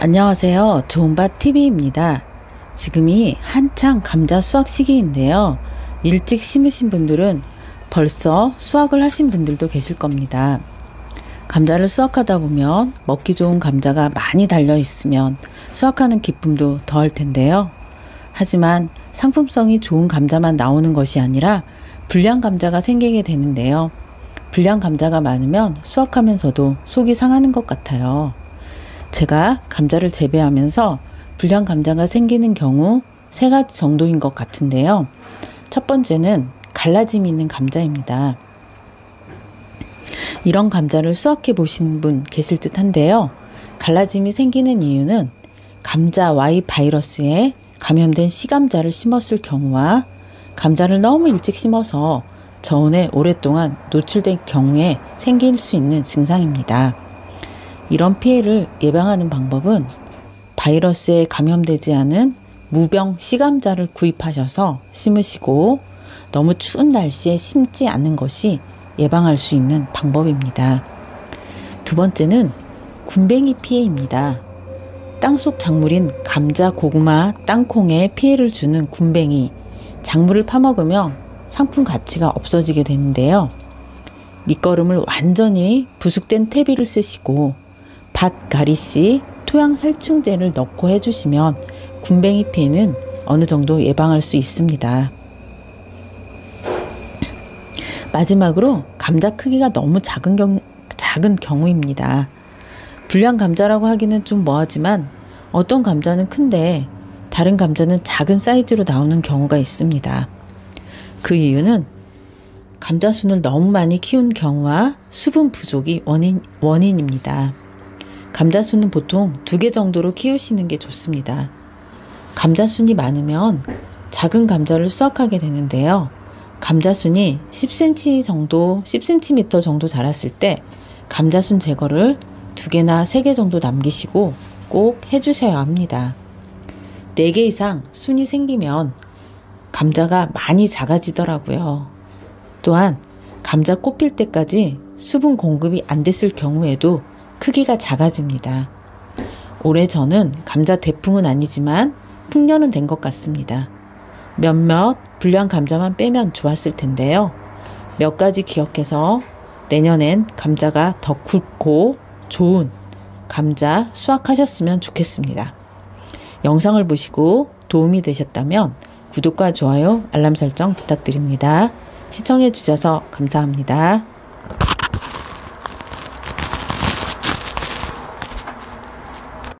안녕하세요. 좋은밭TV입니다. 지금이 한창 감자 수확 시기인데요. 일찍 심으신 분들은 벌써 수확을 하신 분들도 계실 겁니다. 감자를 수확하다 보면 먹기 좋은 감자가 많이 달려 있으면 수확하는 기쁨도 더할 텐데요. 하지만 상품성이 좋은 감자만 나오는 것이 아니라 불량 감자가 생기게 되는데요. 불량 감자가 많으면 수확하면서도 속이 상하는 것 같아요. 제가 감자를 재배하면서 불량 감자가 생기는 경우 세 가지 정도인 것 같은데요. 첫 번째는 갈라짐이 있는 감자입니다. 이런 감자를 수확해 보신 분 계실 듯 한데요. 갈라짐이 생기는 이유는 감자 Y 바이러스에 감염된 씨감자를 심었을 경우와 감자를 너무 일찍 심어서 저온에 오랫동안 노출된 경우에 생길 수 있는 증상입니다. 이런 피해를 예방하는 방법은 바이러스에 감염되지 않은 무병 씨감자를 구입하셔서 심으시고 너무 추운 날씨에 심지 않는 것이 예방할 수 있는 방법입니다. 두 번째는 군뱅이 피해입니다. 땅속 작물인 감자, 고구마, 땅콩에 피해를 주는 군뱅이, 작물을 파먹으면 상품 가치가 없어지게 되는데요. 밑거름을 완전히 부숙된 퇴비를 쓰시고 밭 가리씨, 토양 살충제를 넣고 해주시면 군뱅이 피해는 어느 정도 예방할 수 있습니다. 마지막으로 감자 크기가 너무 작은, 경, 작은 경우입니다. 불량 감자라고 하기는 좀 뭐하지만 어떤 감자는 큰데 다른 감자는 작은 사이즈로 나오는 경우가 있습니다. 그 이유는 감자 순을 너무 많이 키운 경우와 수분 부족이 원인, 원인입니다. 감자순은 보통 두 개 정도로 키우시는 게 좋습니다. 감자순이 많으면 작은 감자를 수확하게 되는데요. 감자순이 10cm 정도, 10cm 정도 자랐을 때 감자순 제거를 두 개나 세 개 정도 남기시고 꼭 해주셔야 합니다. 네 개 이상 순이 생기면 감자가 많이 작아지더라고요. 또한 감자 꽃필 때까지 수분 공급이 안 됐을 경우에도 크기가 작아집니다. 올해 저는 감자 대풍은 아니지만 풍년은 된 것 같습니다. 몇몇 불량 감자만 빼면 좋았을 텐데요. 몇 가지 기억해서 내년엔 감자가 더 굵고 좋은 감자 수확하셨으면 좋겠습니다. 영상을 보시고 도움이 되셨다면 구독과 좋아요, 알람 설정 부탁드립니다. 시청해 주셔서 감사합니다.